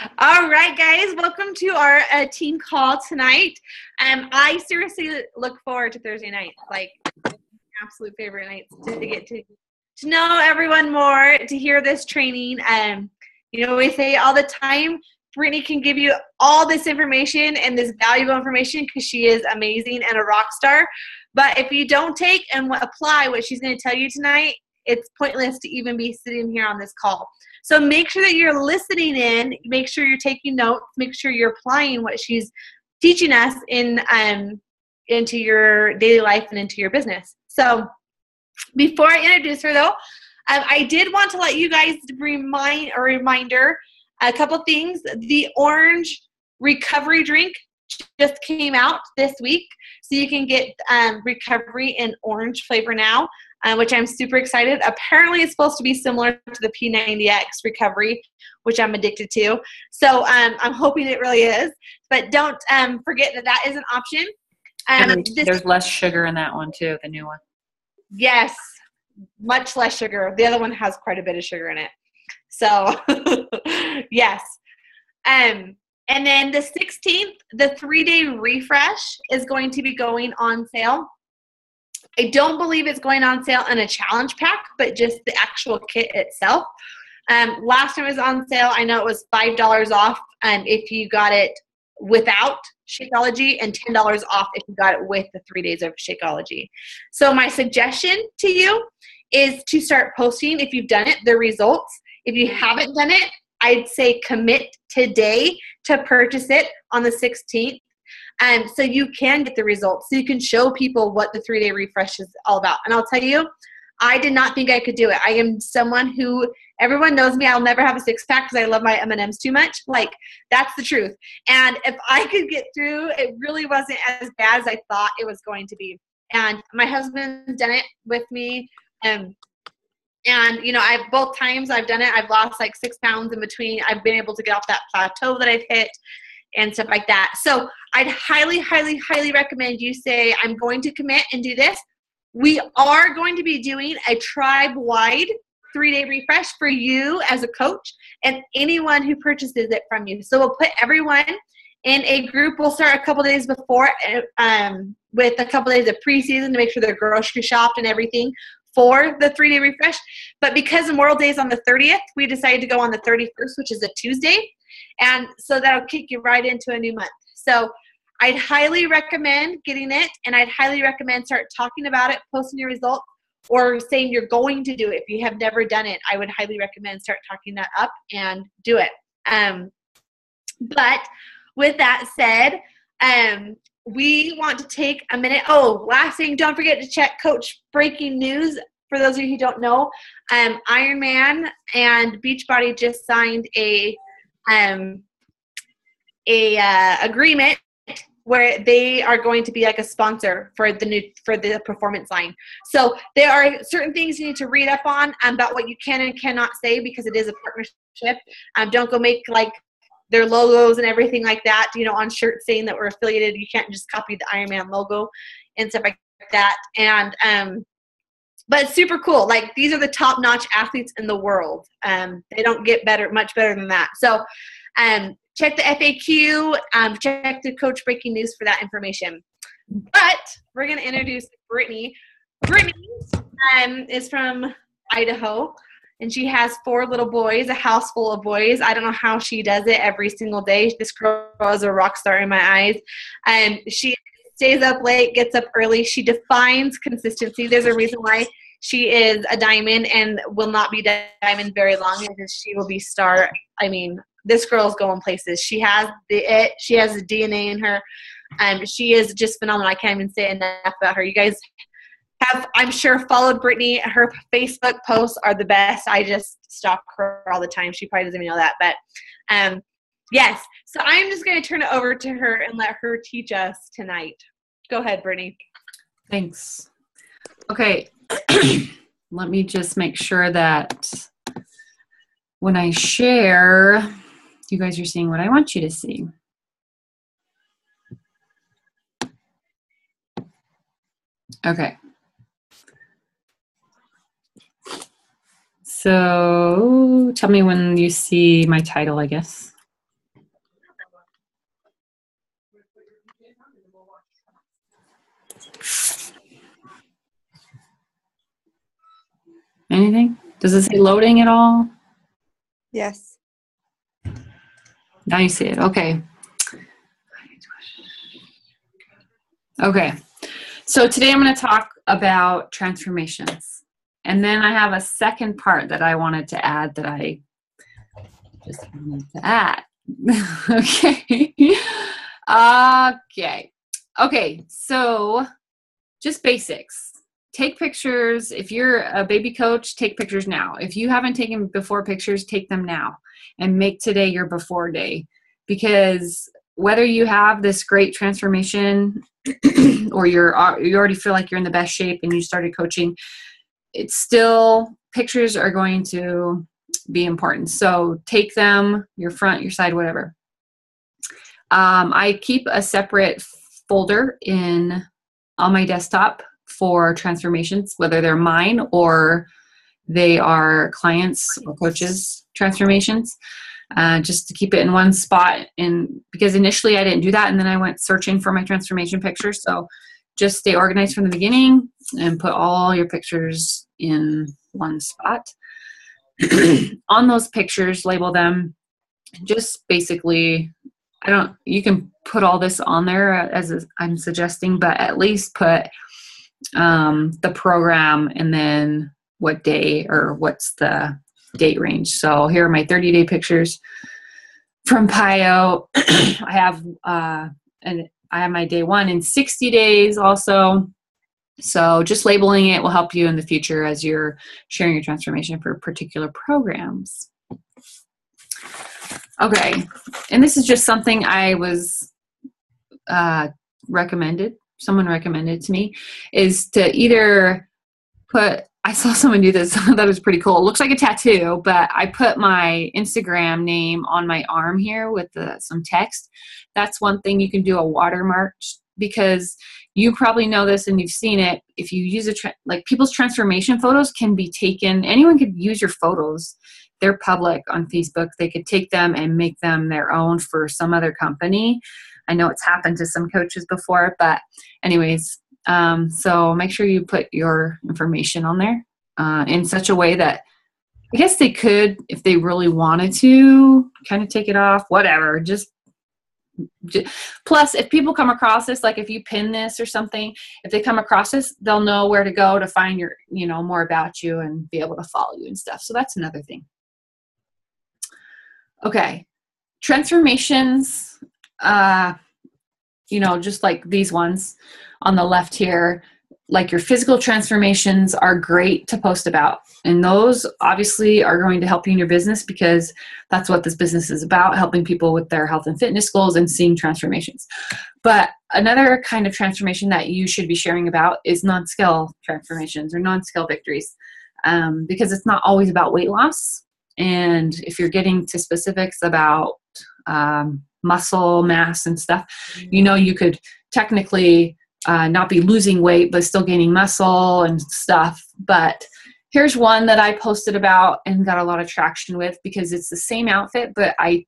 All right, guys, welcome to our uh, team call tonight. Um, I seriously look forward to Thursday night, like absolute favorite nights to get to to know everyone more, to hear this training. Um, you know, we say all the time, Brittany can give you all this information and this valuable information because she is amazing and a rock star. But if you don't take and apply what she's going to tell you tonight, it's pointless to even be sitting here on this call. So make sure that you're listening in, make sure you're taking notes, make sure you're applying what she's teaching us in um, into your daily life and into your business. So before I introduce her though, um, I did want to let you guys remind a reminder a couple things. The orange recovery drink just came out this week, so you can get um, recovery in orange flavor now uh, which I'm super excited. Apparently, it's supposed to be similar to the P90X recovery, which I'm addicted to. So um, I'm hoping it really is. But don't um, forget that that is an option. Um, this, there's less sugar in that one too, the new one. Yes, much less sugar. The other one has quite a bit of sugar in it. So, yes. Um, and then the 16th, the three day refresh is going to be going on sale. I don't believe it's going on sale in a challenge pack, but just the actual kit itself. Um, last time it was on sale, I know it was five dollars off um, if you got it without Shakeology, and ten dollars off if you got it with the three days of Shakeology. So my suggestion to you is to start posting if you've done it the results. If you haven't done it, I'd say commit today to purchase it on the 16th um, so you can get the results. So you can show people what the three day refresh is all about. And I'll tell you, I did not think I could do it. I am someone who everyone knows me. I'll never have a six pack because I love my M and M's too much. Like that's the truth. And if I could get through, it really wasn't as bad as I thought it was going to be. And my husband's done it with me. Um, and you know, I've both times I've done it. I've lost like six pounds in between. I've been able to get off that plateau that I've hit and stuff like that. So I'd highly, highly, highly recommend you say, I'm going to commit and do this. We are going to be doing a tribe wide three day refresh for you as a coach and anyone who purchases it from you. So we'll put everyone in a group. We'll start a couple days before um, with a couple days of preseason to make sure they're grocery shopped and everything for the three day refresh. But because Memorial Day is on the 30th, we decided to go on the 31st, which is a Tuesday. And so that'll kick you right into a new month. So I'd highly recommend getting it, and I'd highly recommend start talking about it, posting your results, or saying you're going to do it. If you have never done it, I would highly recommend start talking that up and do it. Um, but with that said, um, we want to take a minute. Oh, last thing, don't forget to check Coach Breaking News. For those of you who don't know, um, Ironman and Beachbody just signed a um, a uh, agreement where they are going to be like a sponsor for the new for the performance line. So there are certain things you need to read up on about what you can and cannot say because it is a partnership. Um, don't go make like their logos and everything like that. You know, on shirts saying that we're affiliated. You can't just copy the Ironman logo and stuff like that. And um, but super cool. Like these are the top notch athletes in the world. Um, they don't get better, much better than that. So, um, check the FAQ. Um, check the Coach Breaking News for that information. But we're gonna introduce Brittany. Brittany um, is from Idaho, and she has four little boys, a house full of boys. I don't know how she does it every single day. This girl is a rock star in my eyes. Um, she stays up late, gets up early. She defines consistency. There's a reason why she is a diamond and will not be diamond very long because she will be star. I mean, this girl's going places. She has the it. She has the DNA in her. Um, she is just phenomenal. I can't even say enough about her. You guys have, I'm sure, followed Brittany. Her Facebook posts are the best. I just stalk her all the time. She probably doesn't even know that, but um, yes. So I'm just going to turn it over to her and let her teach us tonight. Go ahead, Brittany. Thanks. Okay, let me just make sure that when I share, you guys are seeing what I want you to see. Okay. So tell me when you see my title, I guess. Anything? Does it say loading at all? Yes. Now you see it. Okay. Okay. So today I'm going to talk about transformations. And then I have a second part that I wanted to add that I just wanted to add. okay. okay. Okay. So just basics. Take pictures. If you're a baby coach, take pictures now. If you haven't taken before pictures, take them now and make today your before day. Because whether you have this great transformation or you're uh, you already feel like you're in the best shape and you started coaching, it's still pictures are going to be important. So take them, your front, your side, whatever. Um, I keep a separate folder in on my desktop for transformations, whether they're mine or they are clients or coaches transformations. Uh, just to keep it in one spot, and because initially I didn't do that, and then I went searching for my transformation pictures. So just stay organized from the beginning and put all your pictures in one spot. on those pictures, label them just basically I don't you can put all this on there as I'm suggesting, but at least put um, the program and then what day or what's the date range. So here are my 30 day pictures from PiYo. I have uh, and I have my day one in 60 days also. So just labeling it will help you in the future as you're sharing your transformation for particular programs. Okay, and this is just something I was uh, recommended. Someone recommended to me is to either put. I saw someone do this. that was pretty cool. It looks like a tattoo, but I put my Instagram name on my arm here with the, some text. That's one thing you can do a watermark because you probably know this and you've seen it if you use a tra- like people's transformation photos can be taken anyone could use your photos they're public on facebook they could take them and make them their own for some other company i know it's happened to some coaches before but anyways um, so make sure you put your information on there uh, in such a way that i guess they could if they really wanted to kind of take it off whatever just plus if people come across this like if you pin this or something if they come across this they'll know where to go to find your you know more about you and be able to follow you and stuff so that's another thing. Okay transformations uh you know just like these ones on the left here like your physical transformations are great to post about. And those obviously are going to help you in your business because that's what this business is about helping people with their health and fitness goals and seeing transformations. But another kind of transformation that you should be sharing about is non scale transformations or non scale victories um, because it's not always about weight loss. And if you're getting to specifics about um, muscle mass and stuff, you know, you could technically uh, not be losing weight but still gaining muscle and stuff. But here's one that I posted about and got a lot of traction with because it's the same outfit, but I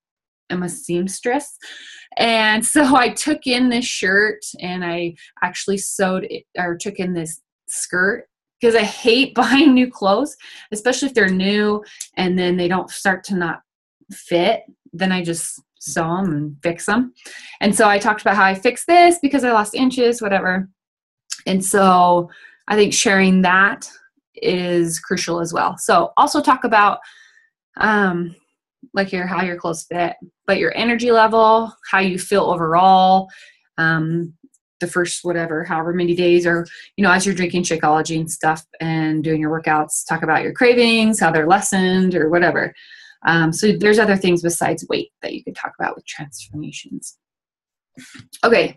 am a seamstress. And so I took in this shirt and I actually sewed it or took in this skirt because I hate buying new clothes, especially if they're new and then they don't start to not fit. Then I just sew them and fix them. And so I talked about how I fixed this because I lost inches, whatever. And so I think sharing that is crucial as well. So also talk about um, like your how your clothes fit, but your energy level, how you feel overall, um, the first whatever, however many days, or you know, as you're drinking Shakeology and stuff and doing your workouts, talk about your cravings, how they're lessened, or whatever. Um, so there's other things besides weight that you could talk about with transformations. Okay,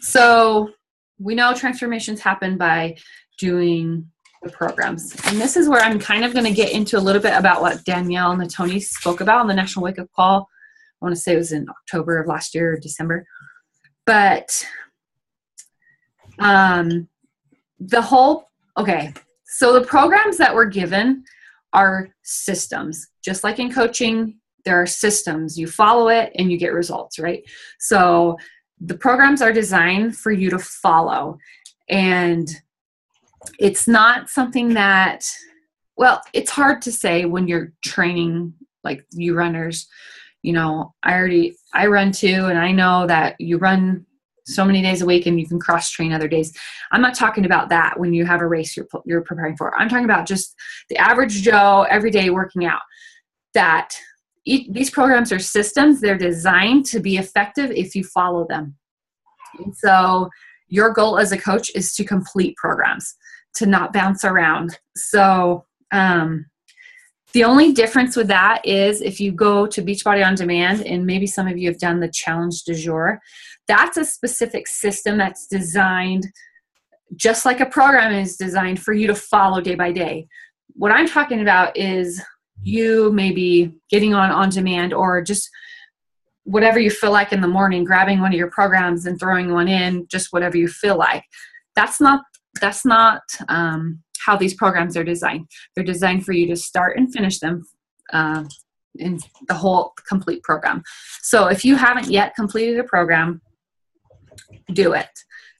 so we know transformations happen by doing the programs. And this is where I'm kind of going to get into a little bit about what Danielle and Natoni spoke about on the National Wake Up Call. I want to say it was in October of last year or December. But um, the whole, okay, so the programs that were given are systems. Just like in coaching, there are systems. You follow it and you get results, right? So the programs are designed for you to follow. And it's not something that well, it's hard to say when you're training like you runners. You know, I already I run too, and I know that you run so many days a week and you can cross train other days. I'm not talking about that when you have a race you're you're preparing for. I'm talking about just the average Joe every day working out. That these programs are systems. They're designed to be effective if you follow them. And so your goal as a coach is to complete programs, to not bounce around. So um, the only difference with that is if you go to Beachbody on Demand, and maybe some of you have done the Challenge du Jour, that's a specific system that's designed just like a program is designed for you to follow day by day. What I'm talking about is you maybe getting on on demand or just whatever you feel like in the morning, grabbing one of your programs and throwing one in, just whatever you feel like. That's not that's not um, how these programs are designed. They're designed for you to start and finish them uh, in the whole complete program. So if you haven't yet completed a program, do it.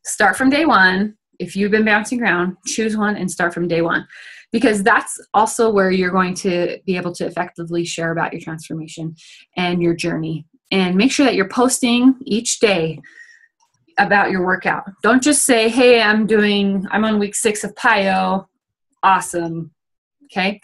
Start from day one. If you've been bouncing around, choose one and start from day one. Because that's also where you're going to be able to effectively share about your transformation and your journey. And make sure that you're posting each day about your workout. Don't just say, hey, I'm doing, I'm on week six of PiYo. Awesome. Okay.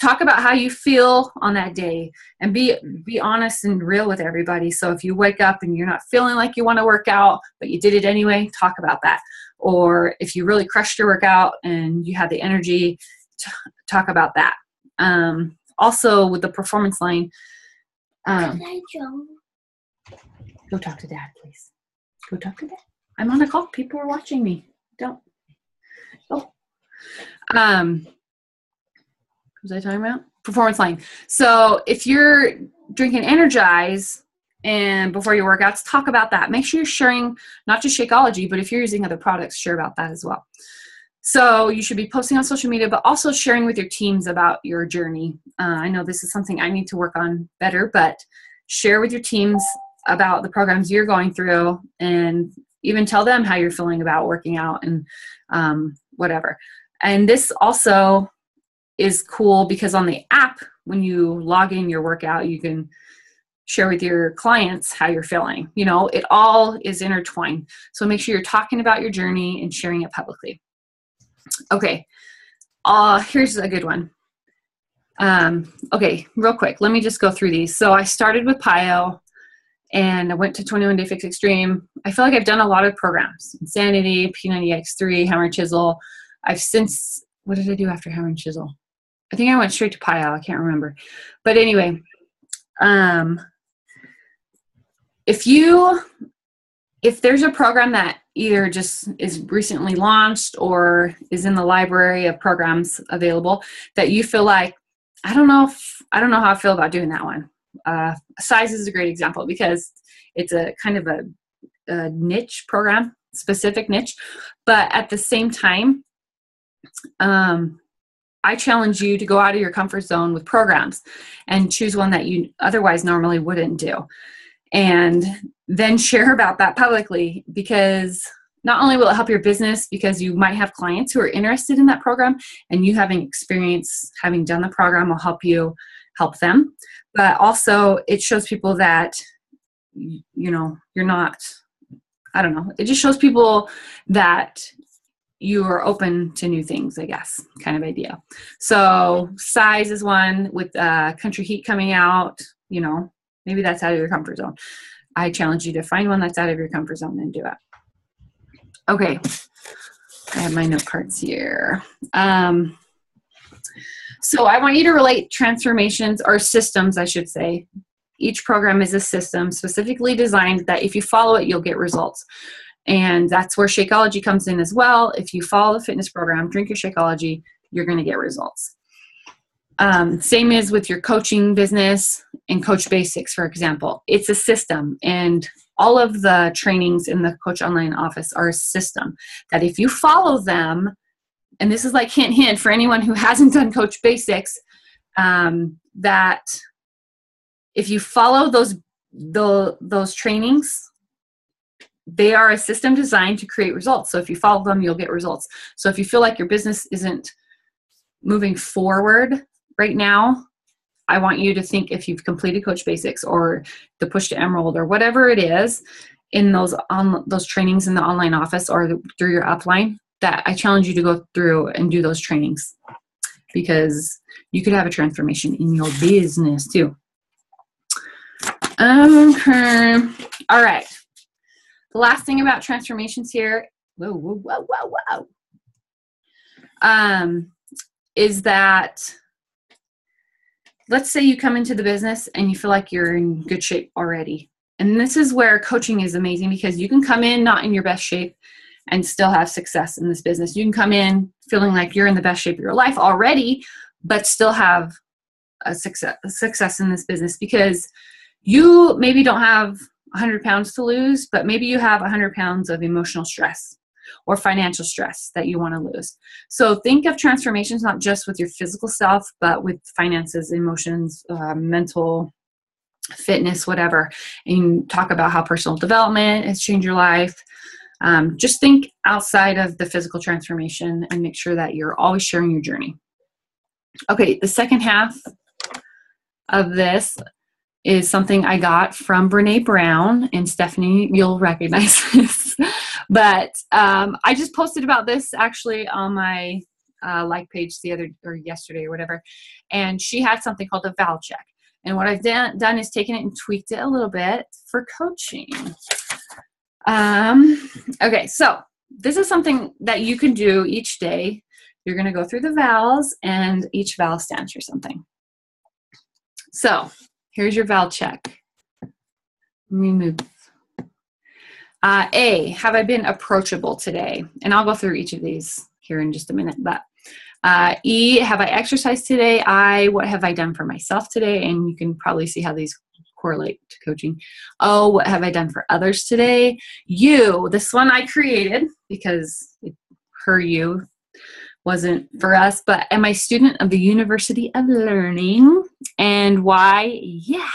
Talk about how you feel on that day and be be honest and real with everybody. So if you wake up and you're not feeling like you want to work out but you did it anyway talk about that. Or if you really crushed your workout and you had the energy talk about that. Um, also with the performance line um, go talk to dad please. Go talk to dad. I'm on a call. People are watching me. Don't. Oh um was I talking about? Performance line. So if you're drinking Energize and before your workouts, talk about that. Make sure you're sharing not just Shakeology, but if you're using other products, share about that as well. So you should be posting on social media, but also sharing with your teams about your journey. Uh, I know this is something I need to work on better, but share with your teams about the programs you're going through and even tell them how you're feeling about working out and um, whatever. And this also is cool because on the app, when you log in your workout, you can share with your clients how you're feeling. You know, it all is intertwined. So make sure you're talking about your journey and sharing it publicly. Okay, uh, here's a good one. Um, okay, real quick, let me just go through these. So I started with PiYo and I went to 21 Day Fix Extreme. I feel like I've done a lot of programs Insanity, P90X3, Hammer Chisel. I've since, what did I do after Hammer and Chisel? I think I went straight to PiYo. I can't remember. But anyway, um, if you if there's a program that either just is recently launched or is in the library of programs available that you feel like I don't know if I don't know how I feel about doing that one. Uh, Cize is a great example because it's a kind of a, a niche program, specific niche, but at the same time, um, I challenge you to go out of your comfort zone with programs and choose one that you otherwise normally wouldn't do. And then share about that publicly because not only will it help your business because you might have clients who are interested in that program and you having experience having done the program will help you help them but also it shows people that you know you're not i don't know it just shows people that you are open to new things, I guess, kind of idea. So Cize is one with uh, country heat coming out. You know, maybe that's out of your comfort zone. I challenge you to find one that's out of your comfort zone and do it. Okay, I have my note cards here. Um, so I want you to relate transformations or systems, I should say. Each program is a system specifically designed that if you follow it, you'll get results. And that's where Shakeology comes in as well. If you follow the fitness program, drink your Shakeology, you're going to get results. Um, same is with your coaching business and Coach Basics, for example. It's a system, and all of the trainings in the Coach Online office are a system that if you follow them, and this is like hint, hint for anyone who hasn't done Coach Basics, um, that if you follow those the, those trainings they are a system designed to create results. So if you follow them, you'll get results. So if you feel like your business isn't moving forward right now, I want you to think if you've completed Coach Basics or the Push to Emerald or whatever it is in those on those trainings in the online office or the, through your upline, that I challenge you to go through and do those trainings because you could have a transformation in your business too. Okay. All right. The last thing about transformations here, whoa, whoa, whoa, whoa, whoa, um, is that let's say you come into the business and you feel like you're in good shape already. And this is where coaching is amazing because you can come in not in your best shape and still have success in this business. You can come in feeling like you're in the best shape of your life already, but still have a success, a success in this business because you maybe don't have 100 pounds to lose, but maybe you have 100 pounds of emotional stress or financial stress that you want to lose. So think of transformations not just with your physical self, but with finances, emotions, uh, mental, fitness, whatever. And talk about how personal development has changed your life. Um, just think outside of the physical transformation and make sure that you're always sharing your journey. Okay, the second half of this is something I got from Brene Brown and Stephanie. You'll recognize this, but um, I just posted about this actually on my uh, like page the other or yesterday or whatever, and she had something called a val check. And what I've done, done is taken it and tweaked it a little bit for coaching. Um, okay, so this is something that you can do each day. You're going to go through the vowels, and each vowel stands for something. So Here's your val check. Let me move. Uh, a, have I been approachable today? And I'll go through each of these here in just a minute. But uh, E, have I exercised today? I, what have I done for myself today? And you can probably see how these correlate to coaching. Oh, what have I done for others today? You, this one I created because it, her you wasn't for us, but am I student of the University of Learning? And why? Yeah.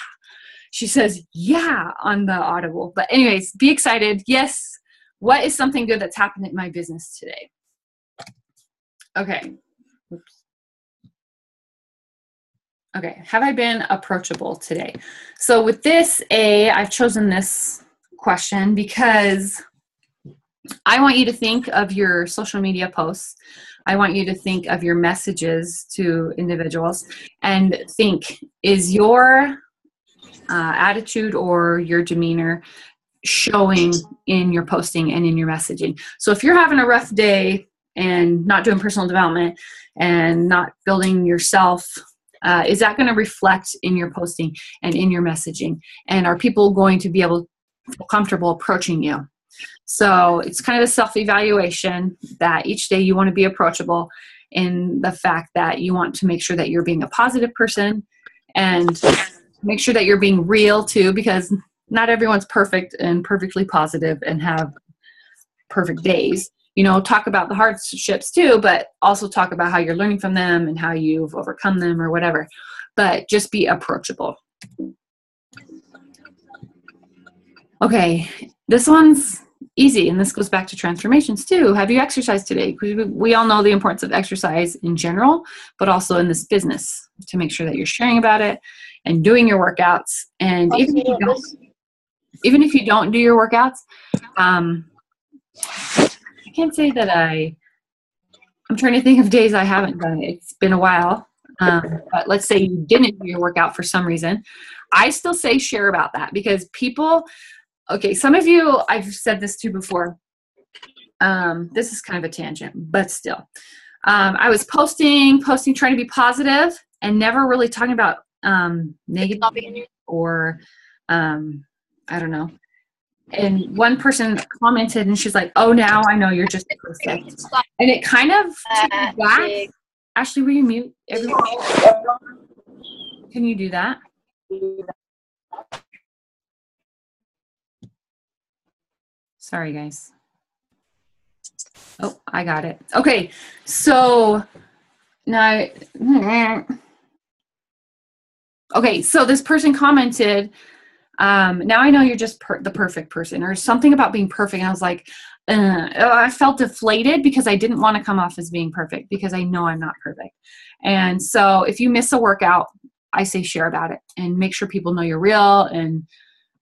She says, yeah, on the audible. But, anyways, be excited. Yes. What is something good that's happened in my business today? Okay. Oops. Okay. Have I been approachable today? So, with this A, I've chosen this question because I want you to think of your social media posts I want you to think of your messages to individuals and think is your uh, attitude or your demeanor showing in your posting and in your messaging. So if you're having a rough day and not doing personal development and not building yourself, uh, is that going to reflect in your posting and in your messaging? And are people going to be able to feel comfortable approaching you? So it's kind of a self evaluation that each day you want to be approachable in the fact that you want to make sure that you're being a positive person and make sure that you're being real too, because not everyone's perfect and perfectly positive and have perfect days. You know, talk about the hardships too, but also talk about how you're learning from them and how you've overcome them or whatever. But just be approachable. Okay, this one's easy and this goes back to transformations too. Have you exercised today? We all know the importance of exercise in general but also in this business to make sure that you're sharing about it and doing your workouts. And even if you don't, even if you don't do your workouts um, i can't say that i i'm trying to think of days i haven't done it. It's been a while. Um, but let's say you didn't do your workout for some reason. I still say share about that because people okay, some of you I've said this to before. Um, this is kind of a tangent, but still. Um, I was posting, posting, trying to be positive, and never really talking about um, negative or um, I don't know. And one person commented, and she's like, "Oh, now I know you're just perfect." And it kind of took me back. Ashley, will you mute everyone? Can you do that? Sorry, guys. Oh, I got it. Okay, so now, okay, so this person commented, um, now I know you're just per- the perfect person, or something about being perfect. And I was like, uh, I felt deflated because I didn't want to come off as being perfect because I know I'm not perfect. And so if you miss a workout, I say share about it and make sure people know you're real and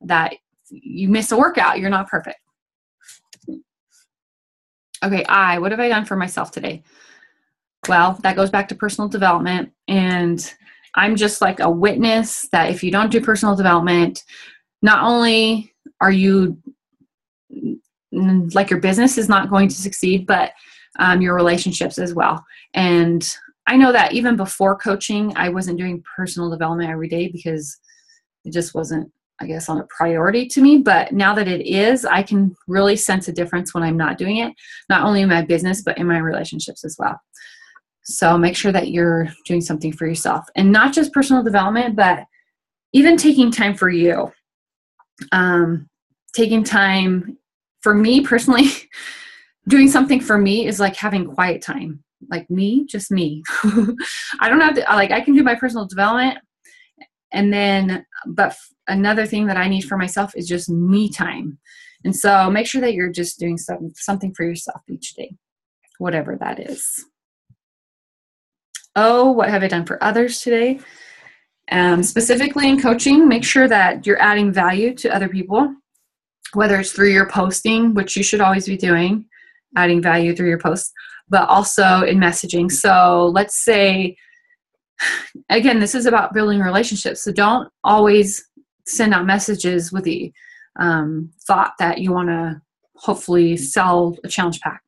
that you miss a workout, you're not perfect. Okay, I, what have I done for myself today? Well, that goes back to personal development. And I'm just like a witness that if you don't do personal development, not only are you like your business is not going to succeed, but um, your relationships as well. And I know that even before coaching, I wasn't doing personal development every day because it just wasn't, I guess, on a priority to me. But now that it is, I can really sense a difference when I'm not doing it, not only in my business, but in my relationships as well. So make sure that you're doing something for yourself and not just personal development, but even taking time for you. Um, taking time for me personally, doing something for me is like having quiet time. Like me, just me. I don't have to, like, I can do my personal development. And then, but another thing that I need for myself is just me time. And so make sure that you're just doing some, something for yourself each day, whatever that is. Oh, what have I done for others today? Um, specifically in coaching, make sure that you're adding value to other people whether it's through your posting, which you should always be doing, adding value through your posts, but also in messaging. So let's say, again, this is about building relationships. So don't always send out messages with the um, thought that you want to hopefully sell a challenge pack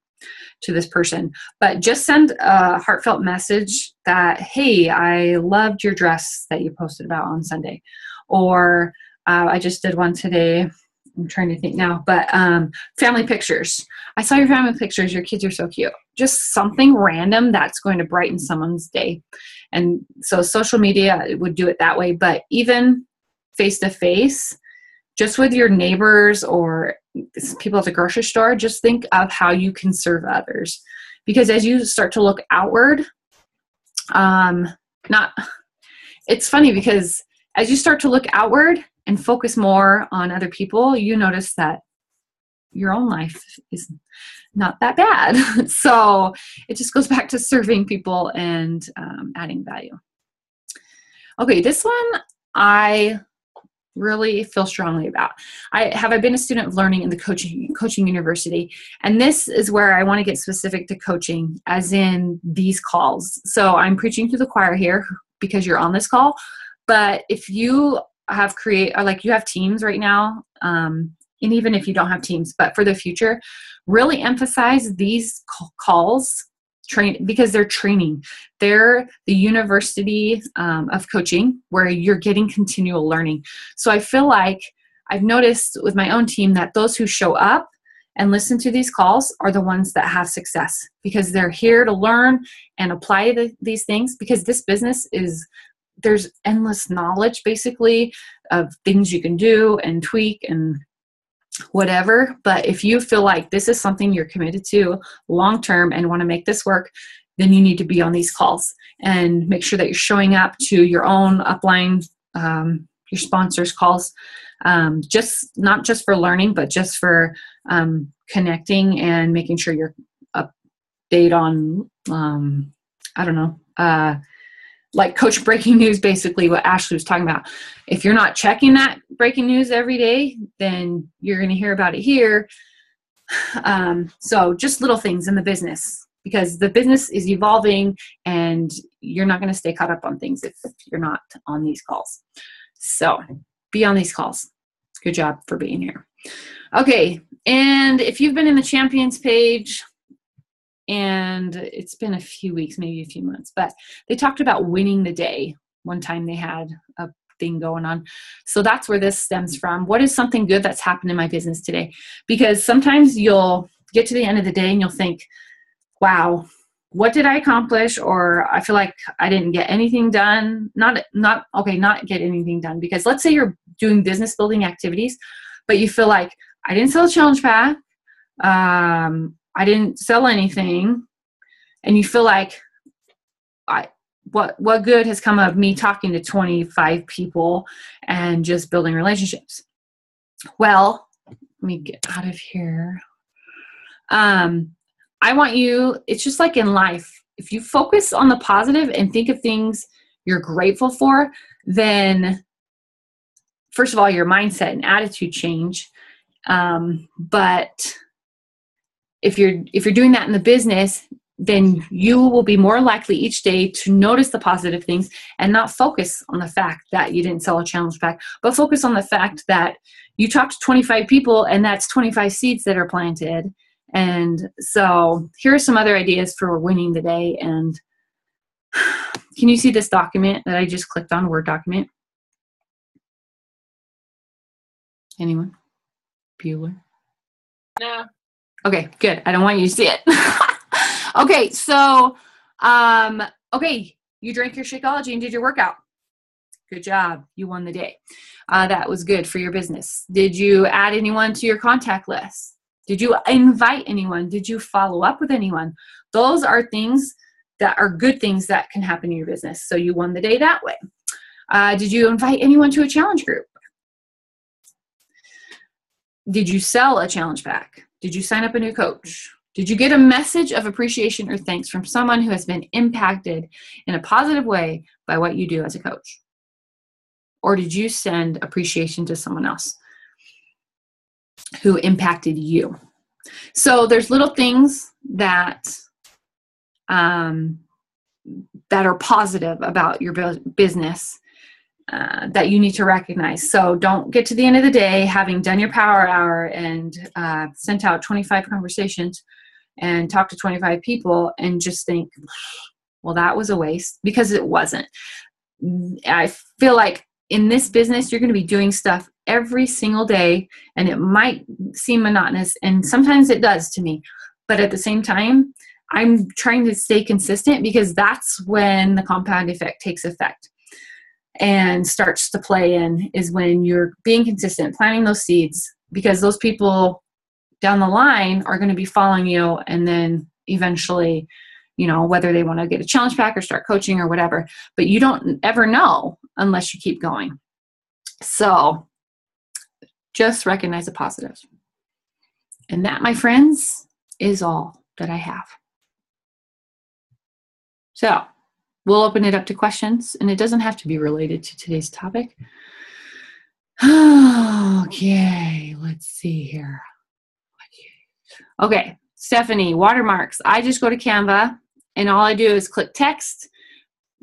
to this person, but just send a heartfelt message that, hey, I loved your dress that you posted about on Sunday. Or uh, I just did one today I'm trying to think now, but um, family pictures. I saw your family pictures. Your kids are so cute. Just something random that's going to brighten someone's day. And so social media would do it that way, but even face to face, just with your neighbors or people at the grocery store, just think of how you can serve others. Because as you start to look outward, um, not, it's funny because as you start to look outward, and focus more on other people, you notice that your own life is not that bad. so it just goes back to serving people and um, adding value. Okay, this one I really feel strongly about. I have I been a student of learning in the coaching coaching university, and this is where I want to get specific to coaching, as in these calls. So I'm preaching to the choir here because you're on this call. But if you have create or like you have teams right now um, and even if you don't have teams but for the future really emphasize these calls train because they're training. They're the university um, of coaching where you're getting continual learning. So i feel like i've noticed with my own team that those who show up and listen to these calls are the ones that have success because they're here to learn and apply the, these things because this business is there's endless knowledge basically of things you can do and tweak and whatever but if you feel like this is something you're committed to long term and want to make this work then you need to be on these calls and make sure that you're showing up to your own upline um, your sponsors calls um, just not just for learning but just for um, connecting and making sure you're update on um, i don't know uh, like coach breaking news basically what ashley was talking about. If you're not checking that breaking news every day then you're going to hear about it here. Um, so just little things in the business because the business is evolving and you're not going to stay caught up on things if you're not on these calls. So be on these calls. Good job for being here. Okay and if you've been in the champions page and it's been a few weeks, maybe a few months, but they talked about winning the day. One time they had a thing going on. So that's where this stems from. What is something good that's happened in my business today? Because sometimes you'll get to the end of the day and you'll think, wow, what did I accomplish? Or I feel like I didn't get anything done. Not, not, okay, not get anything done. Because let's say you're doing business building activities, but you feel like I didn't sell a challenge pack. Um, I didn't sell anything, and you feel like I what what good has come of me talking to 25 people and just building relationships? Well, let me get out of here. Um, I want you, it's just like in life. If you focus on the positive and think of things you're grateful for, then first of all, your mindset and attitude change. Um, but if you're if you're doing that in the business, then you will be more likely each day to notice the positive things and not focus on the fact that you didn't sell a challenge pack, but focus on the fact that you talked to 25 people and that's 25 seeds that are planted. And so here are some other ideas for winning the day. And can you see this document that I just clicked on, Word document? Anyone? Bueller? No. Okay, good. I don't want you to see it. okay, so um okay, you drank your Shakeology and did your workout. Good job. You won the day. Uh, that was good for your business. Did you add anyone to your contact list? Did you invite anyone? Did you follow up with anyone? Those are things that are good things that can happen in your business. So you won the day that way. Uh, did you invite anyone to a challenge group? Did you sell a challenge pack? Did you sign up a new coach? Did you get a message of appreciation or thanks from someone who has been impacted in a positive way by what you do as a coach? Or did you send appreciation to someone else who impacted you? So there's little things that um, that are positive about your business uh, that you need to recognize. So don't get to the end of the day having done your power hour and uh, sent out 25 conversations and talked to 25 people and just think, well, that was a waste because it wasn't. I feel like in this business, you're going to be doing stuff every single day and it might seem monotonous and sometimes it does to me. But at the same time, I'm trying to stay consistent because that's when the compound effect takes effect and starts to play in is when you're being consistent, planting those seeds, because those people down the line are going to be following you and then eventually you know whether they want to get a challenge pack or start coaching or whatever but you don't ever know unless you keep going. So just recognize the positives, positive. And that my friends is all that i have. So we'll open it up to questions, and it doesn't have to be related to today's topic. okay, let's see here. Okay, Stephanie, watermarks. I just go to Canva, and all I do is click text,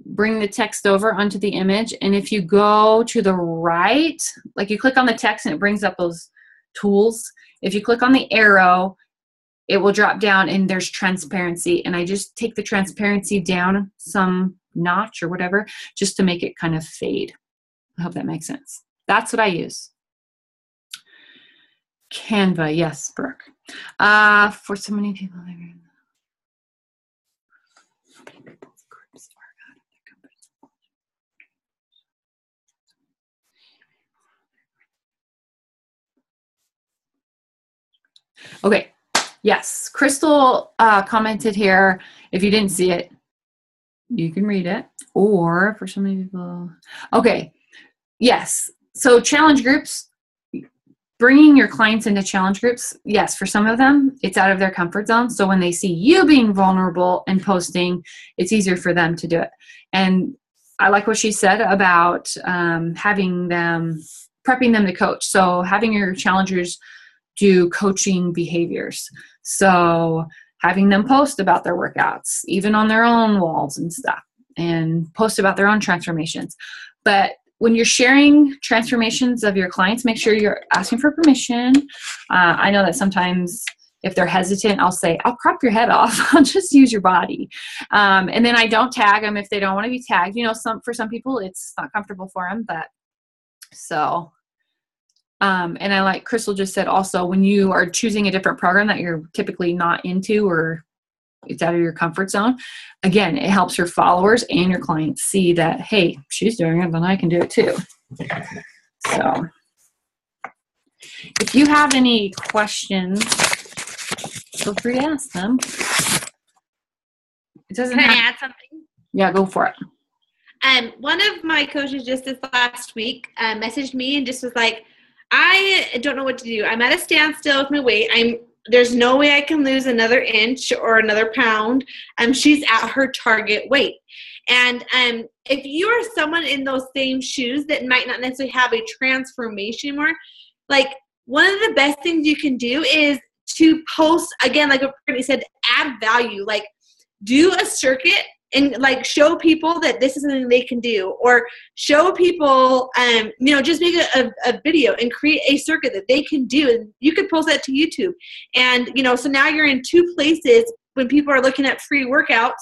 bring the text over onto the image, and if you go to the right, like you click on the text and it brings up those tools. If you click on the arrow, it will drop down and there's transparency. And i just take the transparency down some notch or whatever just to make it kind of fade. I hope that makes sense. That's what i use. Canva yes brooke. Uh, for so many people Okay, Yes, Crystal uh, commented here. If you didn't see it, you can read it. Or for so many people, okay, yes. So challenge groups, bringing your clients into challenge groups. Yes, for some of them, it's out of their comfort zone. So when they see you being vulnerable and posting, it's easier for them to do it. And I like what she said about um, having them prepping them to coach. So having your challengers do coaching behaviors. So having them post about their workouts, even on their own walls and stuff, and post about their own transformations. But when you're sharing transformations of your clients, make sure you're asking for permission. Uh, I know that sometimes if they're hesitant, I'll say, I'll crop your head off. I'll just use your body. Um, and then I don't tag them if they don't want to be tagged. You know, some for some people it's not comfortable for them, but so um, and I like Crystal just said also when you are choosing a different program that you're typically not into or it's out of your comfort zone, again, it helps your followers and your clients see that, hey, she's doing it, then I can do it too. So if you have any questions, feel free to ask them. It doesn't Can I add something? Yeah, go for it. Um, one of my coaches just this last week uh, messaged me and just was like, I don't know what to do. I'm at a standstill with my weight. I'm there's no way I can lose another inch or another pound. Um, she's at her target weight. And um, if you are someone in those same shoes that might not necessarily have a transformation more, like one of the best things you can do is to post again, like Brittany said, add value. Like do a circuit and like show people that this is something they can do or show people um you know just make a, a, video and create a circuit that they can do and you could post that to youtube. And you know so now you're in two places when people are looking at free workouts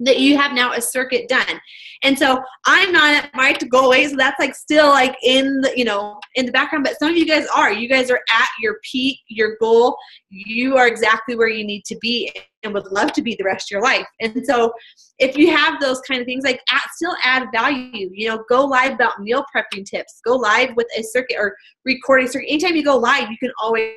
that you have now a circuit done. And so I'm not at my to go away, so that's like still like in the you know in the background. But some of you guys are. You guys are at your peak, your goal. You are exactly where you need to be, and would love to be the rest of your life. And so if you have those kind of things, like at, still add value. You know, go live about meal prepping tips. Go live with a circuit or recording circuit. Anytime you go live, you can always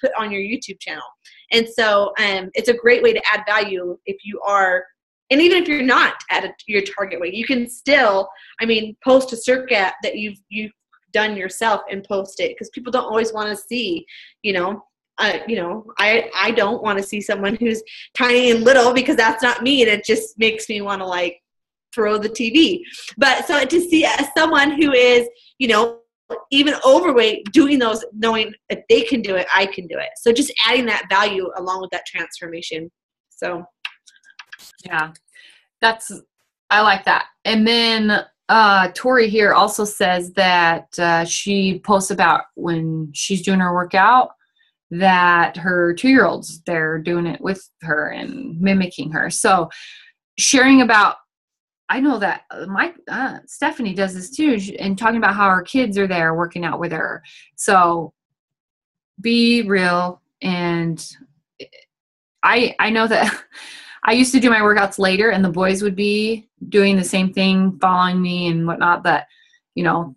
put on your YouTube channel. And so um, it's a great way to add value if you are and even if you're not at a, your target weight you can still i mean post a circuit that you've you've done yourself and post it because people don't always want to see you know uh, you know i i don't want to see someone who's tiny and little because that's not me and it just makes me want to like throw the tv but so to see as someone who is you know even overweight doing those knowing that they can do it i can do it. So just adding that value along with that transformation. So yeah, that's I like that. And then uh, Tori here also says that uh, she posts about when she's doing her workout that her two year olds they're doing it with her and mimicking her. So sharing about I know that my uh, Stephanie does this too, and talking about how her kids are there working out with her. So be real, and I I know that I used to do my workouts later, and the boys would be doing the same thing, following me and whatnot. But you know,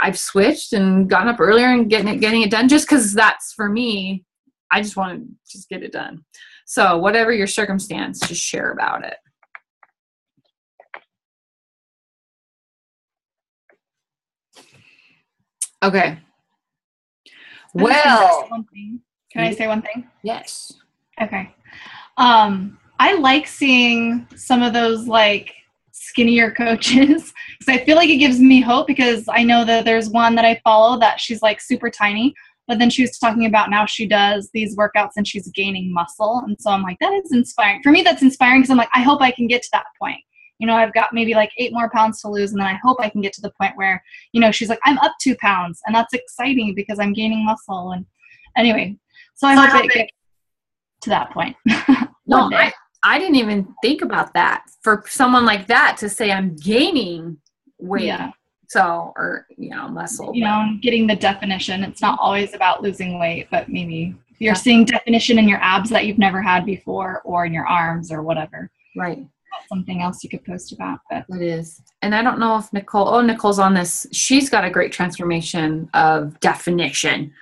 I've switched and gotten up earlier and getting it getting it done just because that's for me. I just want to just get it done. So whatever your circumstance, just share about it. Okay. Well, can I say one thing? Yes. Okay. Um, I like seeing some of those like skinnier coaches because I feel like it gives me hope because I know that there's one that I follow that she's like super tiny, but then she was talking about now she does these workouts and she's gaining muscle. And so I'm like, that is inspiring. For me, that's inspiring because I'm like, I hope I can get to that point. You know, I've got maybe like eight more pounds to lose, and then I hope I can get to the point where, you know, she's like, I'm up two pounds, and that's exciting because I'm gaining muscle. And anyway, so I so hope I it gets to that point. no, I, I didn't even think about that for someone like that to say I'm gaining weight. Yeah. So, or, you know, muscle. You know, getting the definition. It's not always about losing weight, but maybe you're seeing definition in your abs that you've never had before or in your arms or whatever. Right. That's something else you could post about. But it is. And I don't know if Nicole, oh, Nicole's on this. She's got a great transformation of definition.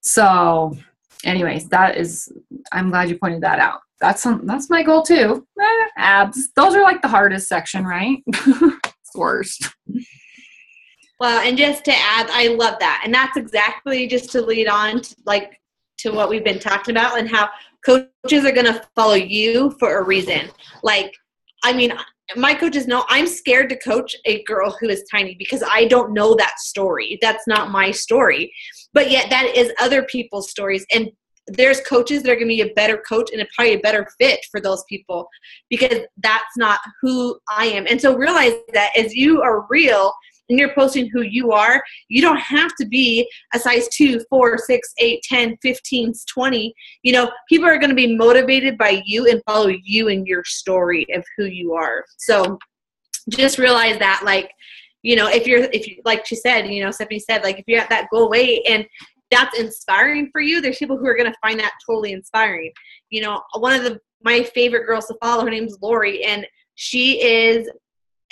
So, anyways, that is, I'm glad you pointed that out that's some, that's my goal too. Eh, abs. Those are like the hardest section, right? it's worst. Well, and just to add, I love that, and that's exactly just to lead on to like to what we've been talking about and how coaches are going to follow you for a reason. Like, I mean, my coaches know I'm scared to coach a girl who is tiny because I don't know that story. That's not my story. But yet that is other people's stories. And there's coaches that are going to be a better coach and a, probably a better fit for those people because that's not who I am. And so realize that as you are real and you're posting who you are, you don't have to be a size 2, 4, 6, 8, 10, 15, 20. You know, people are going to be motivated by you and follow you and your story of who you are. So just realize that like you know if you're if you like she said you know stephanie said like if you're at that goal weight and that's inspiring for you, there's people who are going to find that totally inspiring. You know, one of the my favorite girls to follow, her name's Lori, and she is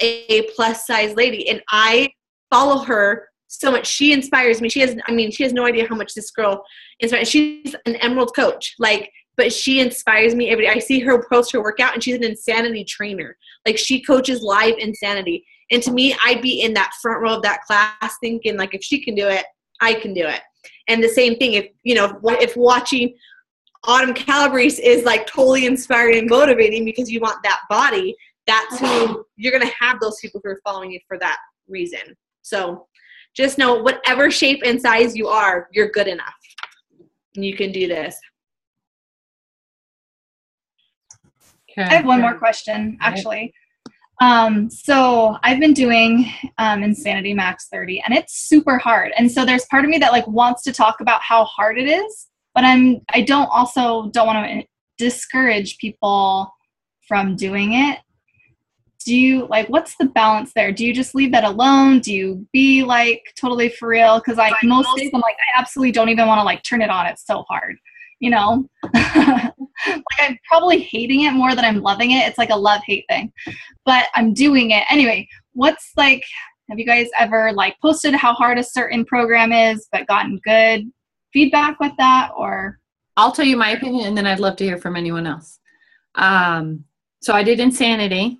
a plus size lady, and I follow her so much. She inspires me. She has, I mean, she has no idea how much this girl inspires. She's an emerald coach, like, but she inspires me every day. I see her post her workout, and she's an insanity trainer. Like, she coaches live insanity. And to me, I'd be in that front row of that class thinking, like, if she can do it, I can do it. And the same thing, if you know, if watching Autumn Calabrese is like totally inspiring and motivating because you want that body, that's who uh-huh. you're going to have those people who are following you for that reason. So just know whatever shape and size you are, you're good enough. You can do this. okay. I have one more question, actually. Um, so I've been doing um, Insanity Max 30, and it's super hard. And so there's part of me that like wants to talk about how hard it is, but I'm I don't also don't want to discourage people from doing it. Do you like what's the balance there? Do you just leave that alone? Do you be like totally for real? Because like most days I'm like I absolutely don't even want to like turn it on. It's so hard, you know. like I'm probably hating it more than I'm loving it. It's like a love hate thing, but I'm doing it anyway. What's like? Have you guys ever like posted how hard a certain program is, but gotten good feedback with that, or? I'll tell you my opinion, and then I'd love to hear from anyone else. Um, so I did Insanity,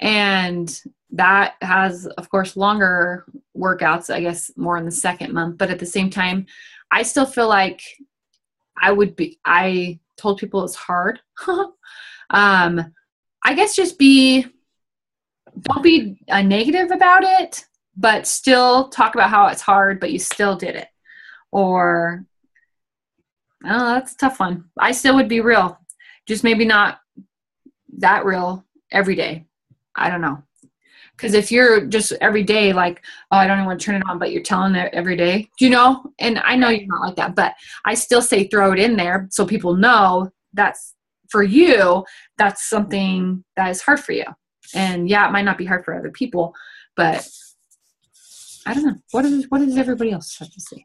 and that has, of course, longer workouts. I guess more in the second month, but at the same time, I still feel like I would be. I told people it's hard. um, I guess just be don't be a uh, negative about it, but still talk about how it's hard, but you still did it. Or oh, that's a tough one. I still would be real, just maybe not that real every day. I don't know. Because if you're just every day like, oh, I don't even want to turn it on, but you're telling it every day, you know? And I know you're not like that, but I still say throw it in there so people know that's for you, that's something that is hard for you. And yeah, it might not be hard for other people, but I don't know. What is what does everybody else have to say?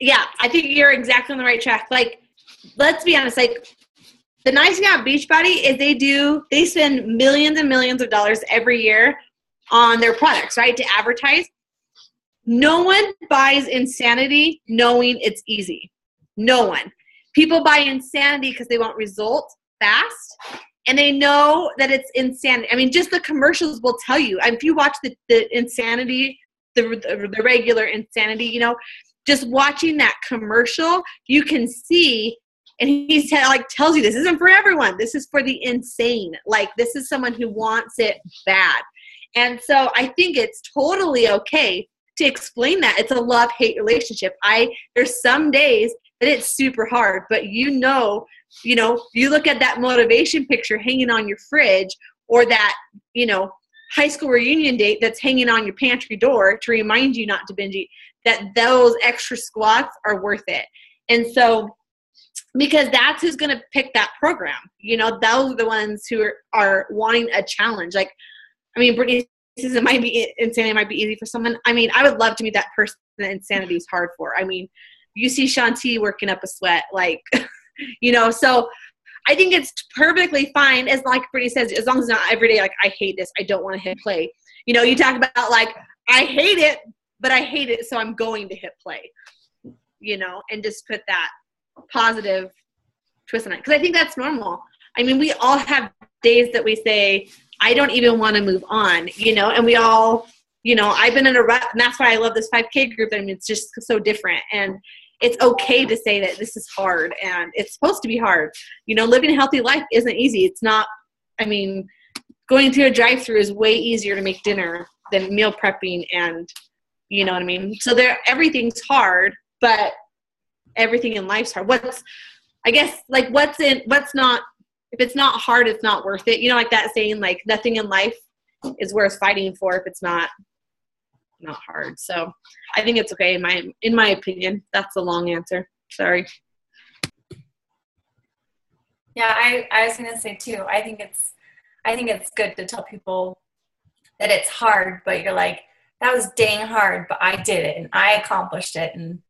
Yeah, I think you're exactly on the right track. Like, let's be honest, like the nice thing about Beachbody is they do they spend millions and millions of dollars every year on their products, right? To advertise. No one buys insanity knowing it's easy. No one. People buy insanity because they want results fast and they know that it's insanity. I mean, just the commercials will tell you. If you watch the, the insanity, the, the, the regular insanity, you know, just watching that commercial, you can see and he t- like tells you this isn't for everyone. This is for the insane. Like this is someone who wants it bad. And so i think it's totally okay to explain that. It's a love hate relationship. I there's some days that it's super hard but you know you know you look at that motivation picture hanging on your fridge or that you know high school reunion date that's hanging on your pantry door to remind you not to binge eat that those extra squats are worth it. And so because that's who's going to pick that program. You know, those are the ones who are, are wanting a challenge. Like, I mean, Brittany says it might be insanity might be easy for someone. I mean, I would love to meet that person that insanity is hard for. I mean, you see Shaun T working up a sweat, like, you know, so I think it's perfectly fine as like Brittany says, as long as not every day, like, I hate this, I don't want to hit play. You know, you talk about like, I hate it, but I hate it, so I'm going to hit play. You know, and just put that positive twist on it because I think that's normal. I mean, we all have days that we say, I don't even want to move on, you know, and we all, you know, I've been in a rut, and that's why I love this 5K group. I mean, it's just so different. And it's okay to say that this is hard and it's supposed to be hard. You know, living a healthy life isn't easy. It's not, I mean, going through a drive through is way easier to make dinner than meal prepping and, you know what I mean? So there, everything's hard, but everything in life's hard. What's I guess like what's in what's not if it's not hard, it's not worth it. You know, like that saying, like nothing in life is worth fighting for if it's not not hard. So I think it's okay in my in my opinion. That's a long answer. Sorry. Yeah, I, I was gonna say too, I think it's I think it's good to tell people that it's hard, but you're like, that was dang hard, but I did it and I accomplished it and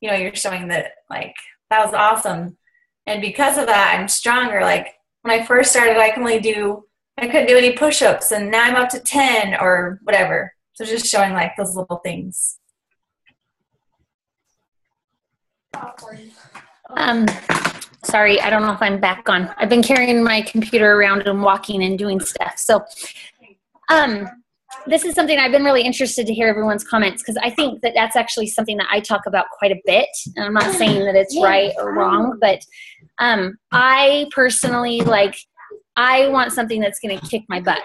you know, you're showing that like that was awesome. And because of that, I'm stronger. Like when I first started, I can only do, I couldn't do any push ups, and now I'm up to 10 or whatever. So just showing like those little things. Um, sorry, I don't know if I'm back on. I've been carrying my computer around and walking and doing stuff. So, um, this is something I've been really interested to hear everyone's comments because I think that that's actually something that I talk about quite a bit. And I'm not saying that it's right or wrong, but um, I personally like, I want something that's going to kick my butt.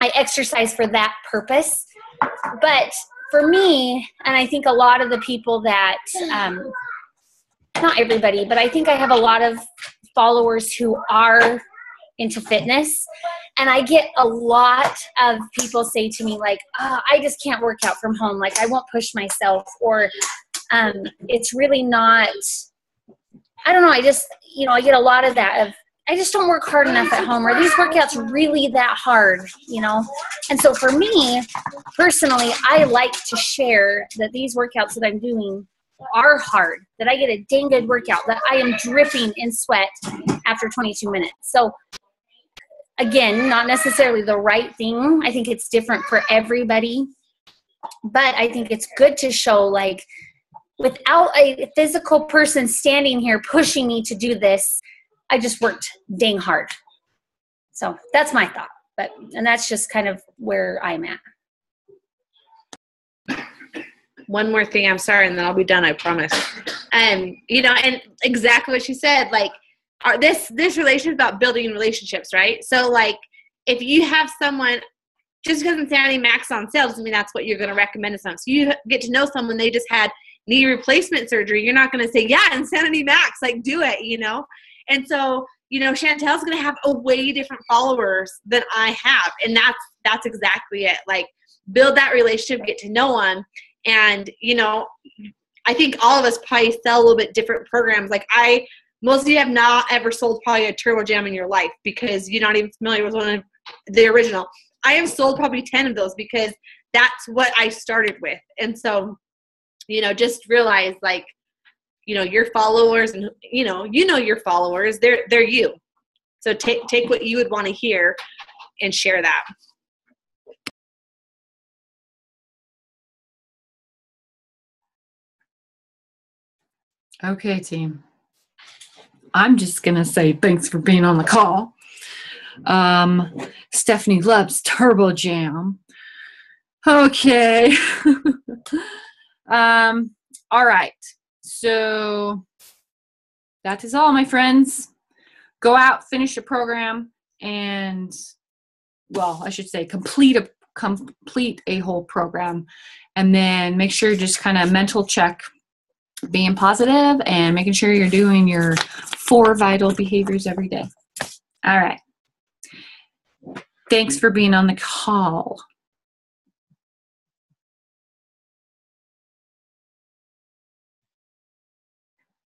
I exercise for that purpose. But for me, and I think a lot of the people that, um, not everybody, but I think I have a lot of followers who are into fitness and i get a lot of people say to me like oh, i just can't work out from home. Like i won't push myself. Or um, it's really not i don't know i just you know i get a lot of that of i just don't work hard enough at home. Or these workouts really that hard you know? And so for me personally i like to share that these workouts that i'm doing are hard that i get a dang good workout that i am dripping in sweat after 22 minutes. So again, not necessarily the right thing. I think it's different for everybody. But I think it's good to show like without a physical person standing here pushing me to do this, I just worked dang hard. So that's my thought. But and that's just kind of where I'm at. One more thing, I'm sorry, and then I'll be done, I promise. Um, you know, and exactly what she said, like are this this relationship about building relationships, right? So like if you have someone just because Insanity Max on sale doesn't mean that's what you're going to recommend to someone. So you get to know someone they just had knee replacement surgery. You're not going to say, "Yeah, Insanity Max, like do it," you know. And so you know, Chantel's going to have a way different followers than I have, and that's that's exactly it. Like build that relationship, get to know them, and you know, I think all of us probably sell a little bit different programs. Like I most of you have not ever sold probably a turbo jam in your life because you're not even familiar with one of the original. I have sold probably 10 of those because that's what i started with. And so you know just realize like you know your followers and you know you know your followers. They're they're you. So take take what you would want to hear and share that. Okay, team. I'm just going to say thanks for being on the call. Um, Stephanie loves Turbo Jam. Okay. um, all right. So that is all, my friends. Go out, finish a program, and well, I should say complete a complete a whole program, and then make sure just kind of mental check being positive and making sure you're doing your four vital behaviors every day. All right. Thanks for being on the call.